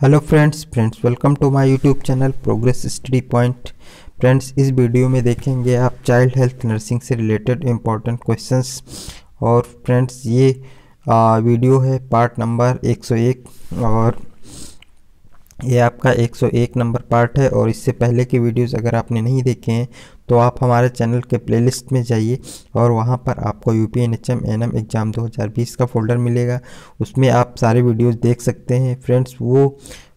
Hello friends friends welcome to my YouTube channel progress study point friends इस video में देखेंगे आप child health nursing से related important questions और friends ये आ, वीडियो है पार्ट नंबर 101 और ये आपका 101 नंबर पार्ट है। और इससे पहले के वीडियोस अगर आपने नहीं देखे हैं तो आप हमारे चैनल के प्लेलिस्ट में जाइए और वहाँ पर आपको U P N H M N M exam दो हज़ार बीस का फ़ोल्डर मिलेगा। उसमें आप सारे वीडियोस देख सकते हैं। फ्रेंड्स वो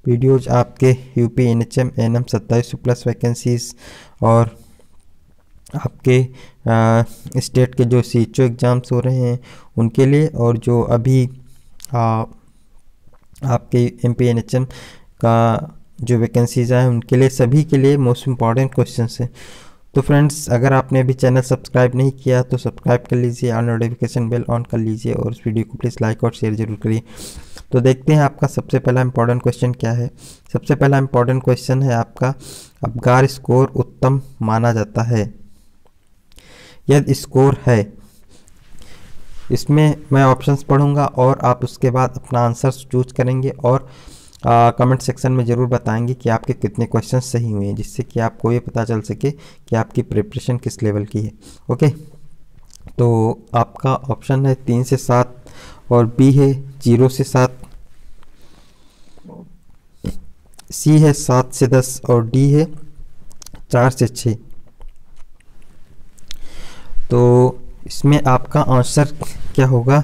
वीडियोज़ आपके U P N H M N M सत्ताईस प्लस वैकेंसीज और आपके स्टेट के जो सी एच ओ एग्ज़ाम्स हो रहे हैं उनके लिए और जो अभी आ, आपके M P N H M का जो वैकेंसीज आए उनके लिए सभी के लिए मोस्ट इंपॉर्टेंट क्वेश्चन हैं। तो फ्रेंड्स, अगर आपने अभी चैनल सब्सक्राइब नहीं किया तो सब्सक्राइब कर लीजिए और नोटिफिकेशन बेल ऑन कर लीजिए और उस वीडियो को प्लीज़ लाइक और शेयर ज़रूर करिए। तो देखते हैं आपका सबसे पहला इंपॉर्टेंट क्वेश्चन क्या है। सबसे पहला इंपॉर्टेंट क्वेश्चन है आपका अबगार स्कोर उत्तम माना जाता है। यदि स्कोर है। इसमें मैं ऑप्शंस पढ़ूँगा और आप उसके बाद अपना आंसर चूज़ करेंगे और कमेंट सेक्शन में ज़रूर बताएँगे कि आपके कितने क्वेश्चन सही हुए हैं, जिससे कि आपको ये पता चल सके कि आपकी प्रिपरेशन किस लेवल की है। ओके तो आपका ऑप्शन है तीन से सात और बी है ज़ीरो से सात। सी है सात से दस और डी है चार से छ तो इसमें आपका आंसर क्या होगा?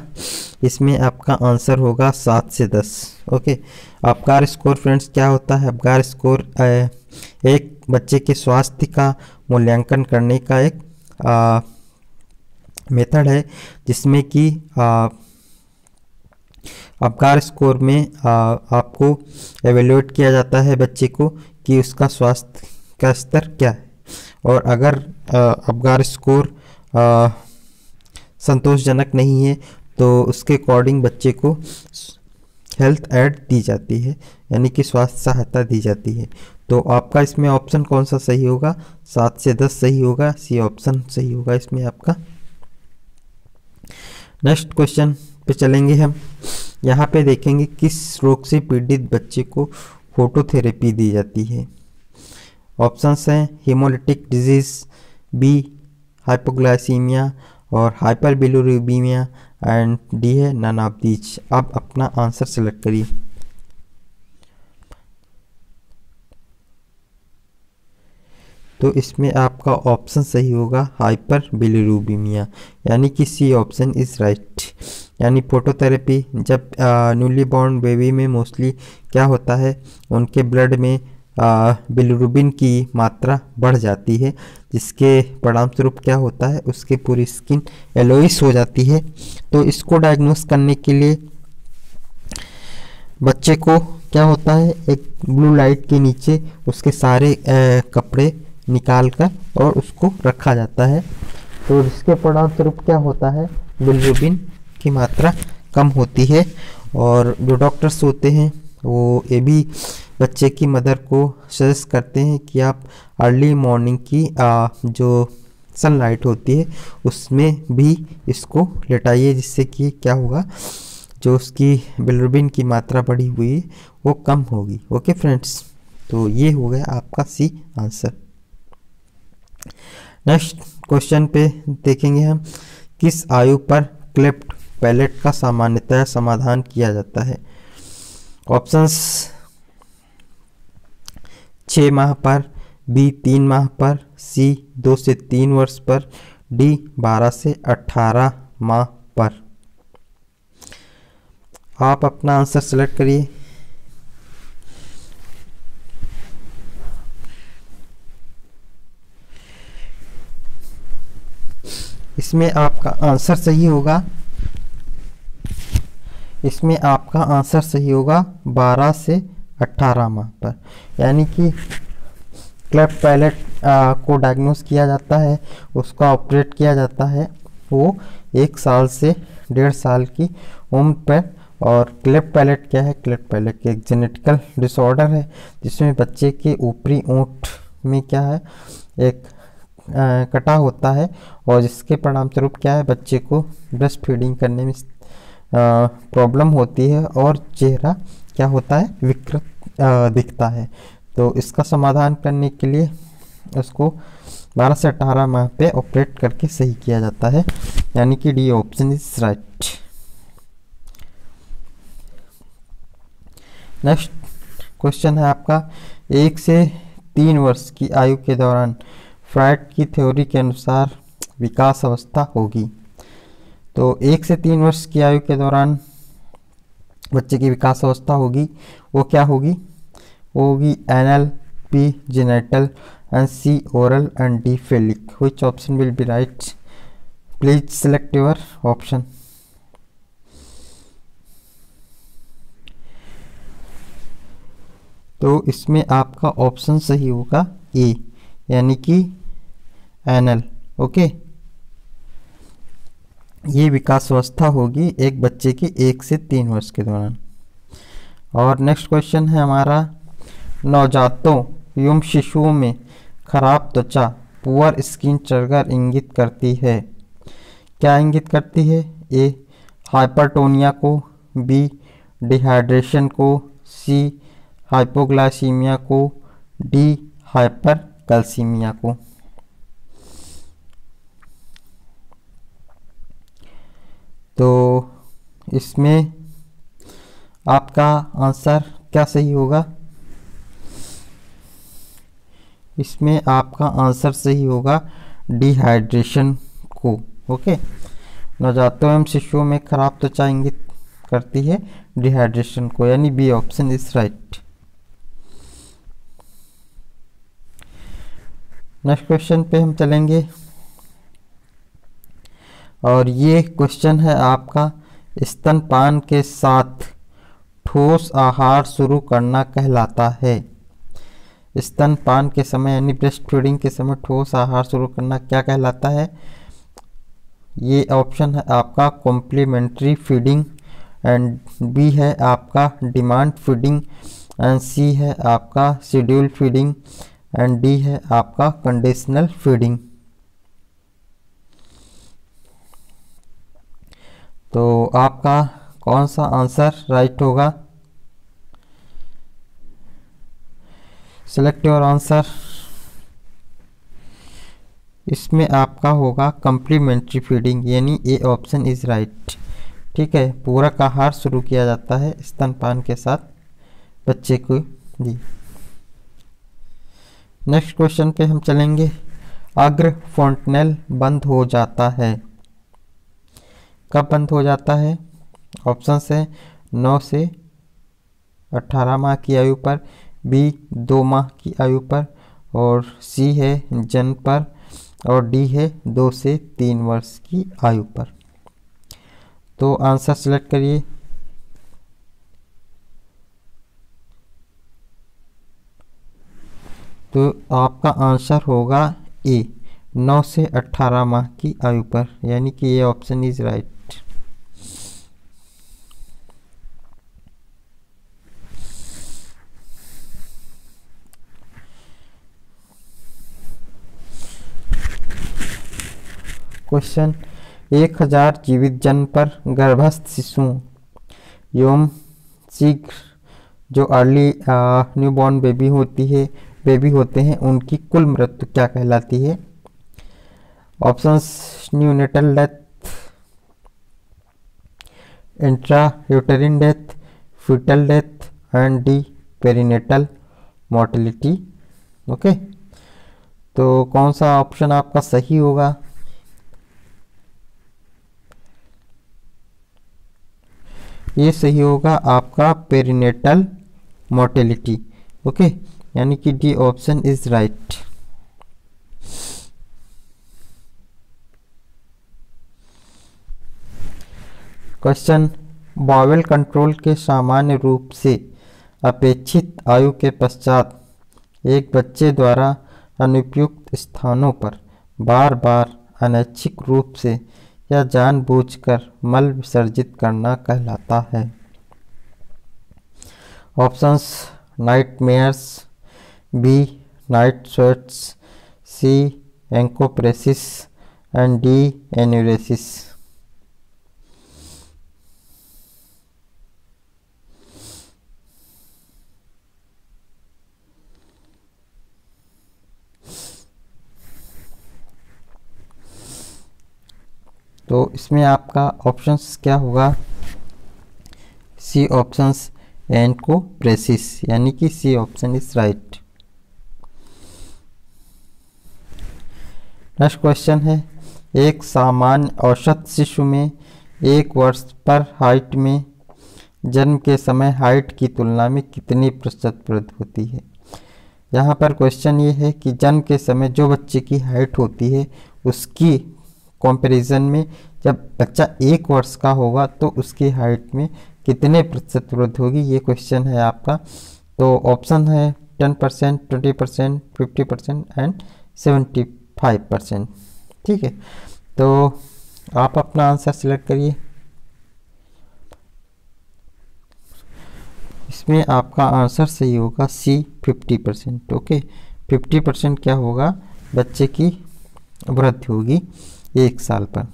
इसमें आपका आंसर होगा सात से दस ओके? अबगार स्कोर फ्रेंड्स क्या होता है? अबगार स्कोर एक बच्चे के स्वास्थ्य का मूल्यांकन करने का एक मेथड है जिसमें कि अबगार स्कोर में आ, आपको एवेल्यूएट किया जाता है बच्चे को कि उसका स्वास्थ्य का स्तर क्या है। और अगर अबगार स्कोर संतोषजनक नहीं है तो उसके अकॉर्डिंग बच्चे को हेल्थ एड दी जाती है, यानी कि स्वास्थ्य सहायता दी जाती है। तो आपका इसमें ऑप्शन कौन सा सही होगा? सात से दस सही होगा, सी ऑप्शन सही होगा इसमें आपका। नेक्स्ट क्वेश्चन पे चलेंगे हम। यहाँ पे देखेंगे किस रोग से पीड़ित बच्चे को फोटोथेरेपी दी जाती है। ऑप्शंस हैं हीमोलिटिक डिज़ीज़ बी हाइपोग्लाइसीमिया और हाइपर बिलोरूबीमिया एंड डी है नन ऑफ़ दीज अब अपना आंसर सेलेक्ट करिए। तो इसमें आपका ऑप्शन सही होगा हाइपर बिलीरूबीमिया यानी कि सी ऑप्शन इज़ राइट यानी फोटोथेरेपी जब न्यूली बॉर्न बेबी में मोस्टली क्या होता है, उनके ब्लड में बिलरुबिन की मात्रा बढ़ जाती है, जिसके परिणाम स्वरूप क्या होता है, उसके पूरी स्किन एलोइस हो जाती है। तो इसको डायग्नोस करने के लिए बच्चे को क्या होता है, एक ब्लू लाइट के नीचे उसके सारे कपड़े निकाल कर और उसको रखा जाता है। तो इसके परिणाम स्वरूप क्या होता है बिलरुबिन की मात्रा कम होती है और जो डॉक्टर्स होते हैं, वो ये भी बच्चे की मदर को सजेस्ट करते हैं कि आप अर्ली मॉर्निंग की आ, जो सनलाइट होती है उसमें भी इसको लेटाइए जिससे कि क्या होगा जो उसकी बिलरुबिन की मात्रा बढ़ी हुई है वो कम होगी। ओके फ्रेंड्स तो ये हो गया आपका सी आंसर नेक्स्ट क्वेश्चन पे देखेंगे हम किस आयु पर क्लिप्ट पैलेट का सामान्यतः समाधान किया जाता है? ऑप्शंस छः माह पर बी तीन माह पर सी दो से तीन वर्ष पर डी बारह से अट्ठारह माह पर। आप अपना आंसर सेलेक्ट करिए। इसमें आपका आंसर सही होगा। इसमें आपका आंसर सही होगा 12 से 18 माह पर। यानी कि क्लेफ्ट पैलेट को डायग्नोस किया जाता है उसका ऑपरेट किया जाता है वो एक साल से डेढ़ साल की उम्र पर। और क्लेफ्ट पैलेट क्या है? क्लेफ्ट पैलेट एक जेनेटिकल डिसऑर्डर है जिसमें बच्चे के ऊपरी ऊँट में क्या है? एक आ, कटा होता है और जिसके परिणाम स्वरूप क्या है? बच्चे को ब्रेस्ट फीडिंग करने में प्रॉब्लम होती है और चेहरा क्या होता है? विकृत दिखता है। तो इसका समाधान करने के लिए उसको 12 से 18 माह पे ऑपरेट करके सही किया जाता है। यानी कि D option is right next question है आपका। एक से तीन वर्ष की आयु के दौरान फ्राइड की थ्योरी के अनुसार विकास अवस्था होगी। तो एक से तीन वर्ष की आयु के दौरान बच्चे की विकास अवस्था होगी, वो क्या होगी? वो होगी anal B, genital and C oral and D phallic. Which option will be right please select your option तो इसमें आपका ऑप्शन सही होगा ए यानी कि एनल ओके ये विकास अवस्था होगी एक बच्चे की एक से तीन वर्ष के दौरान। और नेक्स्ट क्वेश्चन है हमारा, नवजातों एवं शिशुओं में खराब त्वचा, पुअर स्किन चरगर इंगित करती है। क्या इंगित करती है? ए हाइपरटोनिया को, बी डिहाइड्रेशन को, सी हाइपोग्लाइसीमिया को, डी हाइपर कैल्सीमिया को। तो इसमें आपका आंसर क्या सही होगा? इसमें आपका आंसर सही होगा डिहाइड्रेशन को ओके नवजातों एवं शिशुओं में खराब त्वचा इंगित करती है डिहाइड्रेशन को, यानी B option is right next question पे हम चलेंगे। और ये क्वेश्चन है आपका, स्तनपान के साथ ठोस आहार शुरू करना कहलाता है। स्तनपान के समय, यानी ब्रेस्ट फीडिंग के समय ठोस आहार शुरू करना क्या कहलाता है? ये ऑप्शन है आपका कॉम्प्लीमेंट्री फीडिंग एंड बी है आपका डिमांड फीडिंग एंड सी है आपका शेड्यूल फीडिंग एंड डी है आपका कंडीशनल फीडिंग तो आपका कौन सा आंसर राइट होगा? सेलेक्ट योर आंसर इसमें आपका होगा कम्प्लीमेंट्री फीडिंग यानी ए ऑप्शन इज़ राइट ठीक है पूरक आहार शुरू किया जाता है स्तनपान के साथ बच्चे को। जी। नेक्स्ट क्वेश्चन पे हम चलेंगे। अग्र फोंटनेल बंद हो जाता है। कब बंद हो जाता है। ऑप्शन है, नौ से अट्ठारह माह की आयु पर, बी, दो माह की आयु पर, और सी है जन्म पर, और डी है दो से तीन वर्ष की आयु पर। तो आंसर सेलेक्ट करिए। तो आपका आंसर होगा ए, नौ से अट्ठारह माह की आयु पर, यानी कि ये ऑप्शन इज़ राइट। क्वेश्चन, एक हज़ार जीवित जन्म पर गर्भस्थ शिशुओं एवं शीघ्र, जो अर्ली न्यूबॉर्न बेबी होती है, बेबी होते हैं, उनकी कुल मृत्यु क्या कहलाती है? Options, neonatal death intrauterine death, foetal death, and D, perinatal mortality. Okay? तो कौन सा ऑप्शन आपका सही होगा? ये सही होगा आपका पेरिनेटल मोर्टेलिटी ओके यानी कि D option is right question bowel control के सामान्य रूप से अपेक्षित आयु के पश्चात एक बच्चे द्वारा अनुपयुक्त स्थानों पर बार बार अनैच्छिक रूप से या जानबूझकर मल विसर्जित करना कहलाता है। Options nightmares B night sweats C encopresis and D enuresis तो इसमें आपका ऑप्शंस क्या होगा? सी ऑप्शंस एंड को प्रेसिस यानी कि C option is right next question है, एक सामान्य औसत शिशु में एक वर्ष पर हाइट में जन्म के समय हाइट की तुलना में कितनी प्रतिशत वृद्धि होती है? यहाँ पर क्वेश्चन ये है कि जन्म के समय जो बच्चे की हाइट होती है, उसकी कंपैरिजन में जब बच्चा एक वर्ष का होगा तो उसकी हाइट में कितने प्रतिशत वृद्धि होगी, ये क्वेश्चन है आपका। तो ऑप्शन है ten percent twenty percent fifty percent and seventy five percent ठीक है? तो आप अपना आंसर सिलेक्ट करिए। इसमें आपका आंसर सही होगा C fifty percent okay fifty percent क्या होगा? बच्चे की वृद्धि होगी। एक साल पर।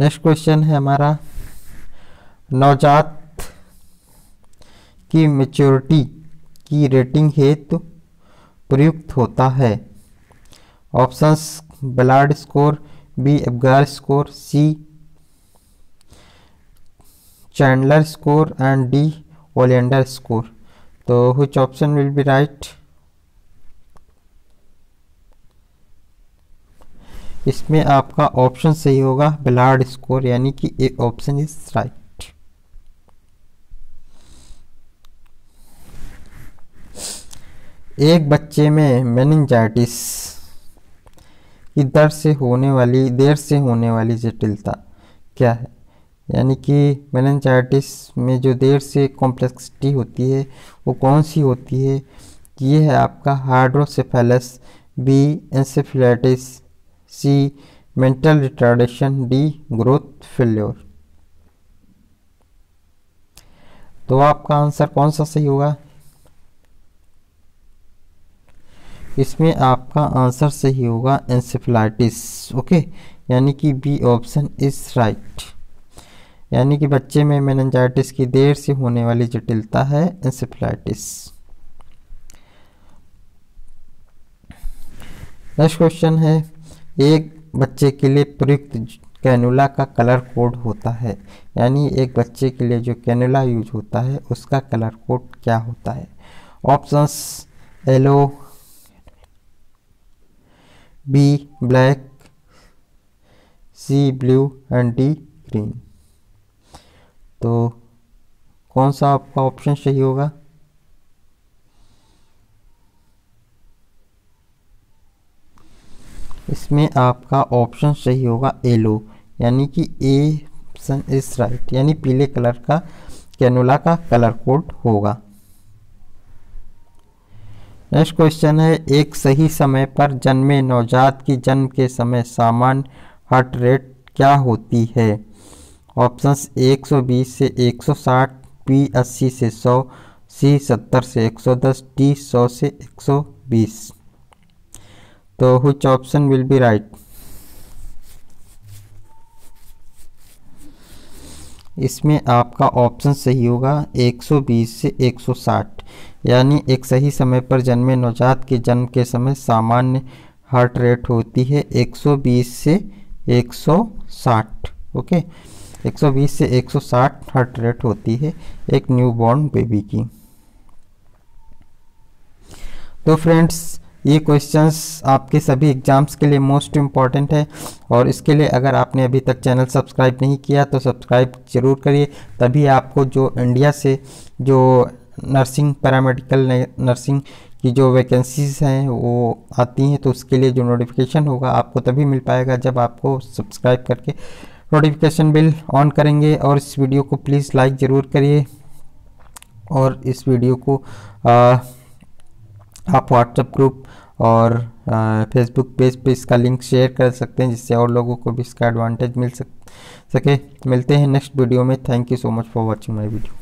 नेक्स्ट क्वेश्चन है हमारा, नवजात की मेच्योरिटी की रेटिंग हेतु तो प्रयुक्त होता है। Options Ballard score B Apgar score C Chandler score and D Olender score तो which option will be right इसमें आपका ऑप्शन सही होगा ब्लाड स्कोर यानी कि ए ऑप्शन इज़ राइट एक बच्चे में मेनिंजाइटिस की दर से होने वाली, देर से होने वाली जटिलता क्या है? यानी कि मेनिंजाइटिस में जो देर से कॉम्प्लेक्सिटी होती है, वो कौन सी होती है? ये है आपका hydrocephalus B encephalitis C mental retardation D growth failure तो आपका आंसर कौन सा सही होगा? इसमें आपका आंसर सही होगा एंसेफलाइटिस ओके? यानी कि बी ऑप्शन इज़ राइट यानी कि बच्चे में मेनजाइटिस की देर से होने वाली जटिलता है एंसेफलाइटिस नेक्स्ट क्वेश्चन है एक बच्चे के लिए प्रयुक्त कैनुला का कलर कोड होता है। यानी एक बच्चे के लिए जो कैनुला यूज़ होता है, उसका कलर कोड क्या होता है? Options yellow, B black, C blue and D green. तो कौन सा आपका ऑप्शन सही होगा? इसमें आपका ऑप्शन सही होगा येलो यानी कि ए ऑप्शन राइट यानी पीले कलर का कैनोला का कलर कोड होगा। नेक्स्ट क्वेश्चन है, एक सही समय पर जन्मे नवजात की जन्म के समय सामान्य हार्ट रेट क्या होती है? ऑप्शंस 120 से 160 बी 80 से 100 सी 70 से 110 डी 100 से 120 तो which option will be right इसमें आपका ऑप्शन सही होगा 120 से 160 यानी एक सही समय पर जन्मे नवजात के जन्म के समय सामान्य हार्ट रेट होती है 120 से 160 ओके? 120 से 160 हार्ट रेट होती है एक न्यूबॉर्न बेबी की। तो फ्रेंड्स ये क्वेश्चंस आपके सभी एग्ज़ाम्स के लिए मोस्ट इंपॉर्टेंट है और इसके लिए अगर आपने अभी तक चैनल सब्सक्राइब नहीं किया तो सब्सक्राइब ज़रूर करिए तभी आपको जो इंडिया से जो नर्सिंग पैरामेडिकल नर्सिंग की जो वैकेंसीज हैं वो आती हैं तो उसके लिए जो नोटिफिकेशन होगा आपको तभी मिल पाएगा जब आपको सब्सक्राइब करके नोटिफिकेशन बिल ऑन करेंगे और इस वीडियो को प्लीज़ लाइक ज़रूर करिए और इस वीडियो को आ, आप व्हाट्सएप ग्रुप और फेसबुक पेज पे इसका लिंक शेयर कर सकते हैं, जिससे और लोगों को भी इसका एडवांटेज मिल सक, सके। मिलते हैं नेक्स्ट वीडियो में। Thank you so much for watching my video